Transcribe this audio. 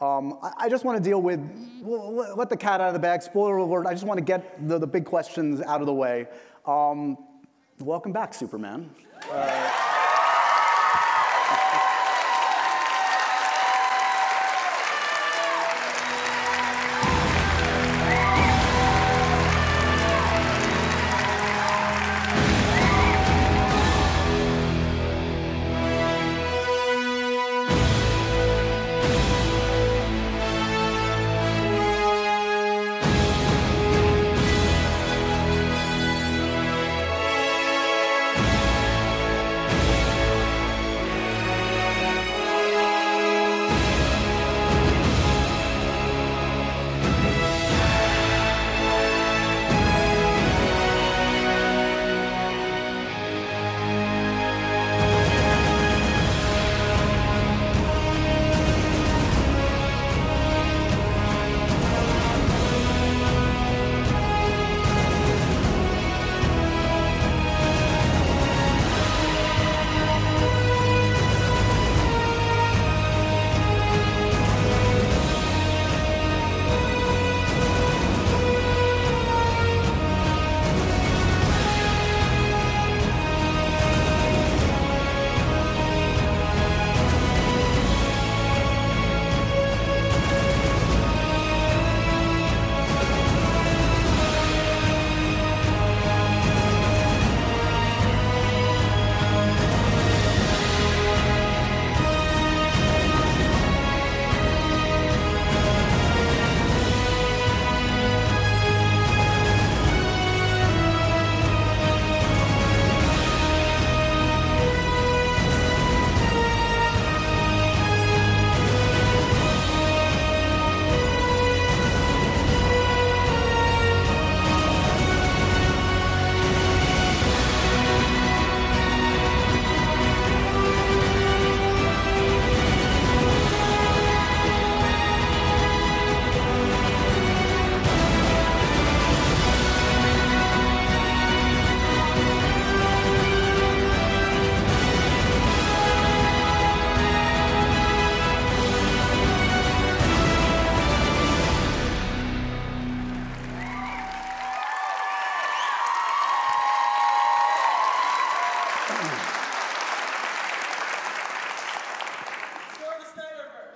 Um, I, I just want to deal with, let the cat out of the bag, spoiler alert, I just want to get the, the big questions out of the way. Um, welcome back, Superman. Uh,